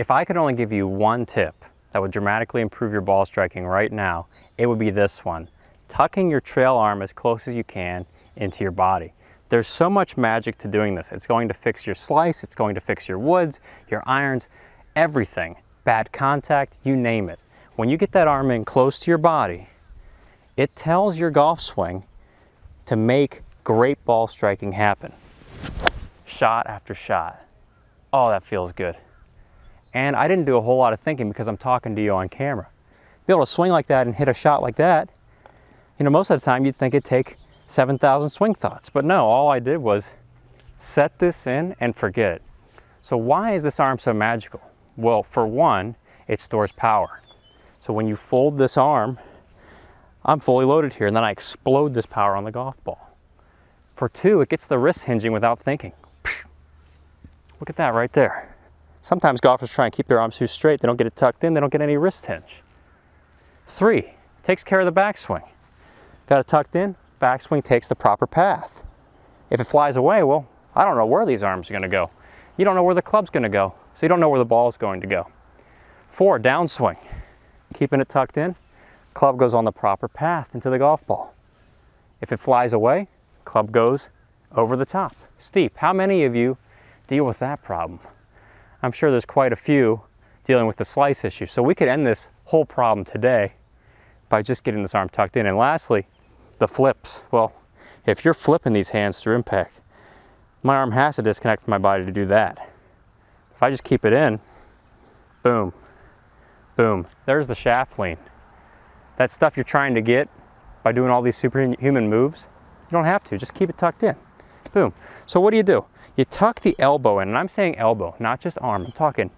If I could only give you one tip that would dramatically improve your ball striking right now, it would be this one. Tucking your trail arm as close as you can into your body. There's so much magic to doing this. It's going to fix your slice, it's going to fix your woods, your irons, everything. Bad contact, you name it. When you get that arm in close to your body, it tells your golf swing to make great ball striking happen. Shot after shot. Oh, that feels good. And I didn't do a whole lot of thinking because I'm talking to you on camera. Be able to swing like that and hit a shot like that, you know, most of the time you'd think it'd take 7,000 swing thoughts. But no, all I did was set this in and forget it. So why is this arm so magical? Well, for one, it stores power. So when you fold this arm, I'm fully loaded here, and then I explode this power on the golf ball. For two, it gets the wrist hinging without thinking. Look at that right there. Sometimes golfers try and keep their arms too straight. They don't get it tucked in. They don't get any wrist hinge. Three, takes care of the backswing. Got it tucked in, backswing takes the proper path. If it flies away, well, I don't know where these arms are gonna go. You don't know where the club's gonna go, so you don't know where the ball's going to go. Four, downswing. Keeping it tucked in, club goes on the proper path into the golf ball. If it flies away, club goes over the top. Steep. How many of you deal with that problem? I'm sure there's quite a few dealing with the slice issue. So we could end this whole problem today by just getting this arm tucked in. And lastly, the flips. Well, if you're flipping these hands through impact, my arm has to disconnect from my body to do that. If I just keep it in, boom, boom, there's the shaft lean. That stuff you're trying to get by doing all these superhuman moves, you don't have to, just keep it tucked in. Boom. So what do you do? You tuck the elbow in, and I'm saying elbow, not just arm. I'm talking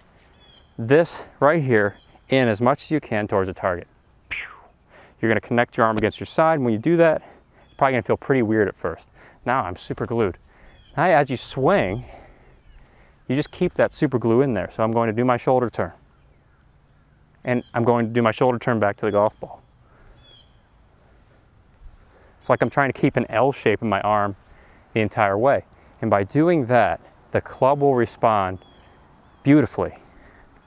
this right here in as much as you can towards the target. You're gonna connect your arm against your side. When you do that, it's probably gonna feel pretty weird at first. Now I'm super glued. Now as you swing, you just keep that super glue in there. So I'm going to do my shoulder turn. And I'm going to do my shoulder turn back to the golf ball. It's like I'm trying to keep an L shape in my arm the entire way. And by doing that, the club will respond beautifully.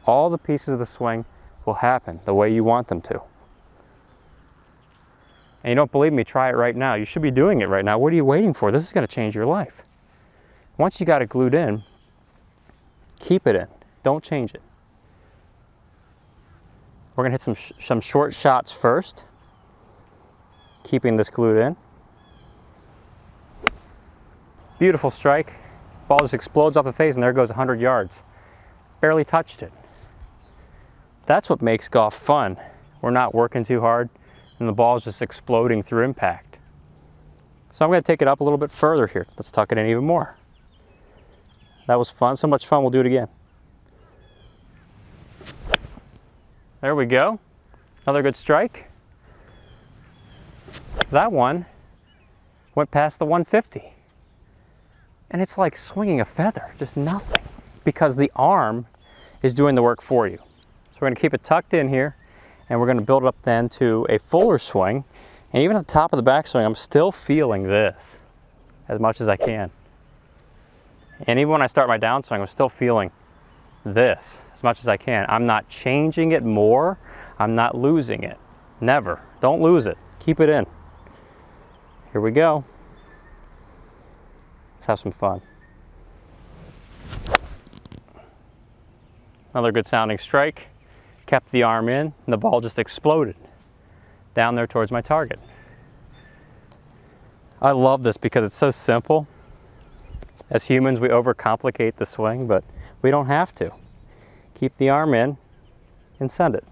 All the pieces of the swing will happen the way you want them to. And you don't believe me, try it right now. You should be doing it right now. What are you waiting for? This is going to change your life. Once you got it glued in, keep it in. Don't change it. We're going to hit some, sh some short shots first, keeping this glued in. Beautiful strike. Ball just explodes off the face and there goes 100 yards. Barely touched it. That's what makes golf fun. We're not working too hard and the ball is just exploding through impact. So I'm going to take it up a little bit further here. Let's tuck it in even more. That was fun. So much fun. We'll do it again. There we go. Another good strike. That one went past the 150. And it's like swinging a feather, just nothing, because the arm is doing the work for you. So we're gonna keep it tucked in here, and we're gonna build it up then to a fuller swing. And even at the top of the backswing, I'm still feeling this as much as I can. And even when I start my downswing, I'm still feeling this as much as I can. I'm not changing it more. I'm not losing it. Never. Don't lose it. Keep it in. Here we go. Let's have some fun. Another good sounding strike. Kept the arm in and the ball just exploded down there towards my target. I love this because it's so simple. As humans, we overcomplicate the swing, but we don't have to. Keep the arm in and send it.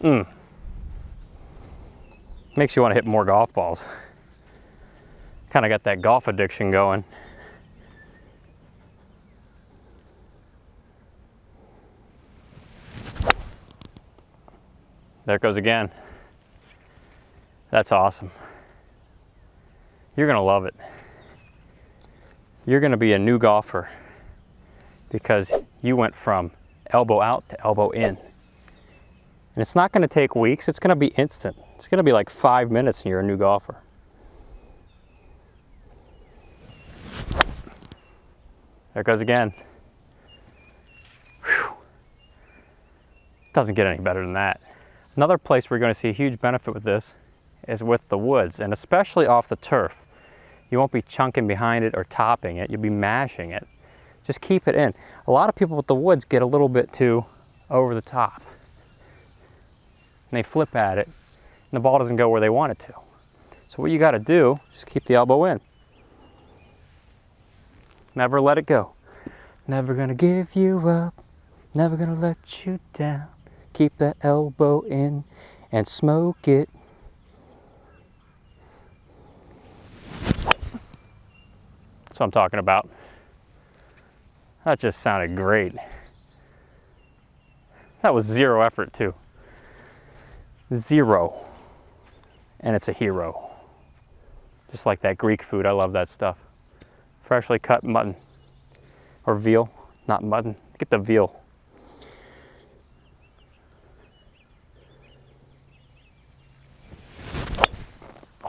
Mmm. Makes you want to hit more golf balls. Kind of got that golf addiction going. There it goes again. That's awesome. You're to love it. You're to be a new golfer because you went from elbow out to elbow in. And it's not going to take weeks, it's going to be instant. It's going to be like five minutes and you're a new golfer. There it goes again. Whew. Doesn't get any better than that. Another place we're going to see a huge benefit with this is with the woods, and especially off the turf. You won't be chunking behind it or topping it, you'll be mashing it. Just keep it in. A lot of people with the woods get a little bit too over the top. And they flip at it, and the ball doesn't go where they want it to. So what you gotta do, just keep the elbow in. Never let it go. Never gonna give you up, never gonna let you down. Keep that elbow in and smoke it. That's what I'm talking about. That just sounded great. That was zero effort too. Zero. And it's a hero. Just like that Greek food, I love that stuff. Freshly cut mutton or veal, not mutton. Get the veal.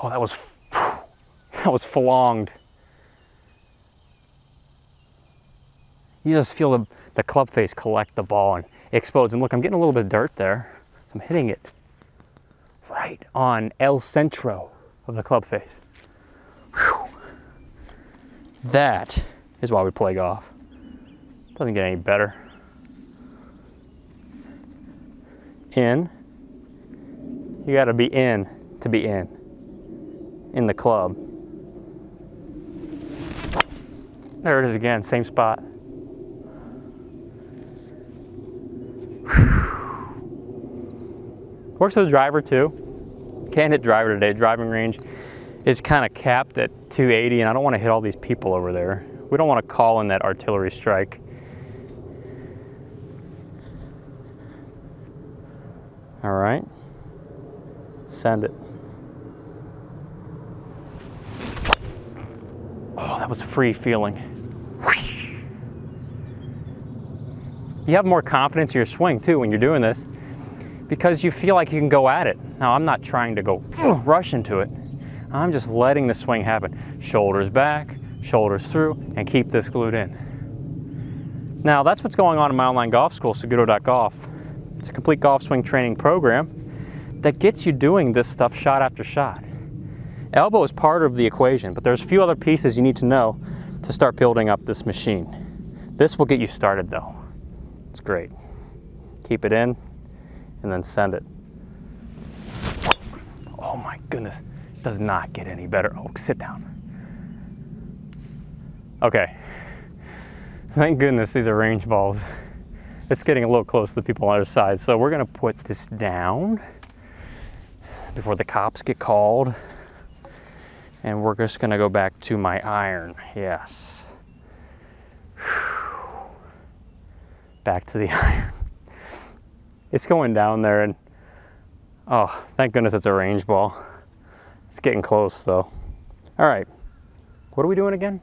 Oh, that was that was flonged. You just feel the, the club face collect the ball and explodes. And look, I'm getting a little bit of dirt there. So I'm hitting it right on El Centro of the club face. Whew. That is why we play golf. Doesn't get any better. In. You got to be in to be in. In the club. There it is again, same spot. Works with a driver too. Hit driver today. Driving range is kind of capped at 280 and I don't want to hit all these people over there. We don't want to call in that artillery strike. All right, send it. Oh, that was a free feeling. You have more confidence in your swing too when you're doing this because you feel like you can go at it. Now, I'm not trying to go rush into it. I'm just letting the swing happen. Shoulders back, shoulders through, and keep this glued in. Now, that's what's going on in my online golf school, Saguto.golf. It's a complete golf swing training program that gets you doing this stuff shot after shot. Elbow is part of the equation, but there's a few other pieces you need to know to start building up this machine. This will get you started though. It's great. Keep it in, and then send it. Oh my goodness, it does not get any better. Oh, sit down. Okay, thank goodness these are range balls. It's getting a little close to the people on the other side. So we're gonna put this down before the cops get called. And we're just gonna go back to my iron, yes. Back to the iron it's going down there and oh, thank goodness it's a range ball. It's getting close though. All right, what are we doing again?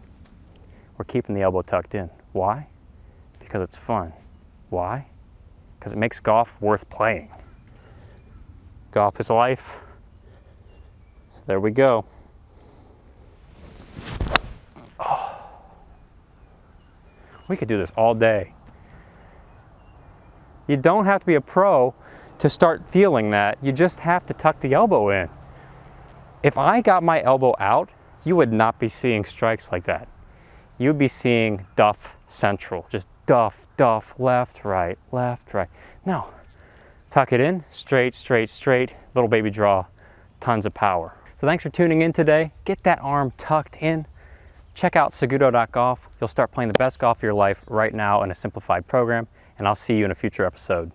We're keeping the elbow tucked in. Why? Because it's fun. Why? Because it makes golf worth playing. Golf is life. there we go. Oh. We could do this all day. You don't have to be a pro to start feeling that. You just have to tuck the elbow in. If I got my elbow out, you would not be seeing strikes like that. You'd be seeing duff central, just duff, duff, left, right, left, right. No, tuck it in, straight, straight, straight, little baby draw, tons of power. So thanks for tuning in today. Get that arm tucked in. Check out Saguto.golf. You'll start playing the best golf of your life right now in a simplified program and I'll see you in a future episode.